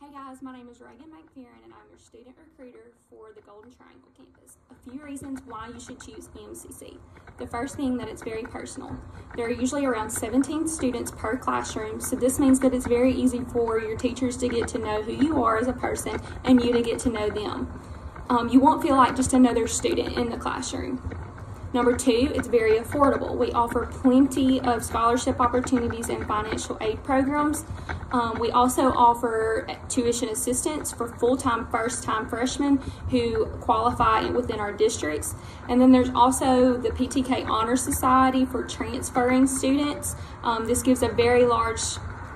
Hey guys, my name is Reagan McFerrin and I'm your student recruiter for the Golden Triangle campus. A few reasons why you should choose EMCC. The first being that it's very personal. There are usually around 17 students per classroom, so this means that it's very easy for your teachers to get to know who you are as a person and you to get to know them. Um, you won't feel like just another student in the classroom. Number two, it's very affordable. We offer plenty of scholarship opportunities and financial aid programs. Um, we also offer tuition assistance for full-time first-time freshmen who qualify within our districts. And then there's also the PTK Honor Society for transferring students. Um, this gives a very large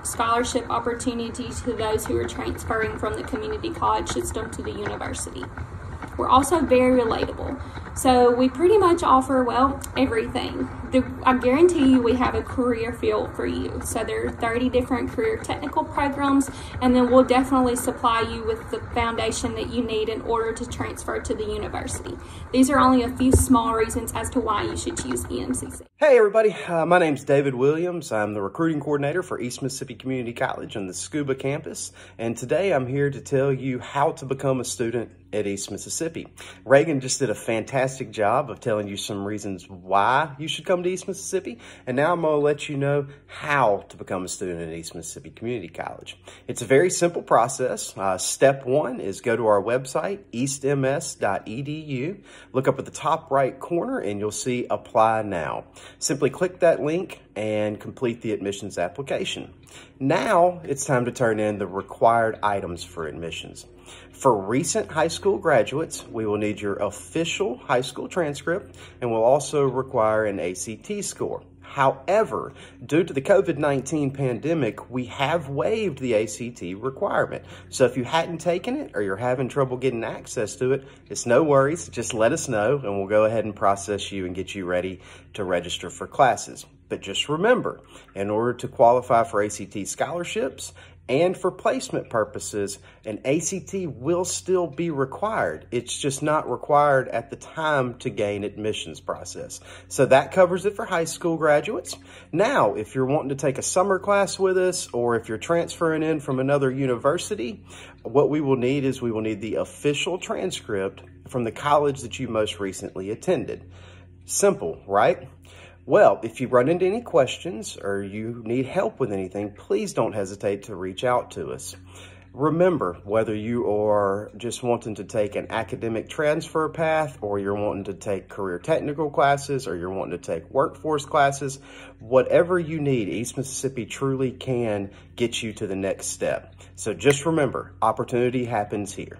scholarship opportunity to those who are transferring from the community college system to the university. We're also very relatable. So we pretty much offer, well, everything. The, I guarantee you we have a career field for you. So there are 30 different career technical programs, and then we'll definitely supply you with the foundation that you need in order to transfer to the university. These are only a few small reasons as to why you should choose EMCC. Hey everybody, uh, my name's David Williams. I'm the recruiting coordinator for East Mississippi Community College on the Scooba campus, and today I'm here to tell you how to become a student at East Mississippi. Reagan just did a fantastic job of telling you some reasons why you should come to East Mississippi, and now I'm going to let you know how to become a student at East Mississippi Community College. It's a very simple process. Uh, step one is go to our website, eastms.edu, look up at the top right corner, and you'll see Apply Now. Simply click that link and complete the admissions application. Now it's time to turn in the required items for admissions. For recent high school graduates, we will need your official high school transcript and will also require an ACT score. However, due to the COVID-19 pandemic, we have waived the ACT requirement. So if you hadn't taken it or you're having trouble getting access to it, it's no worries. Just let us know and we'll go ahead and process you and get you ready to register for classes. But just remember, in order to qualify for ACT scholarships and for placement purposes, an ACT will still be required. It's just not required at the time to gain admissions process. So that covers it for high school graduates. Now, if you're wanting to take a summer class with us or if you're transferring in from another university, what we will need is we will need the official transcript from the college that you most recently attended. Simple, right? Well, if you run into any questions or you need help with anything, please don't hesitate to reach out to us. Remember, whether you are just wanting to take an academic transfer path or you're wanting to take career technical classes or you're wanting to take workforce classes, whatever you need, East Mississippi truly can get you to the next step. So just remember, opportunity happens here.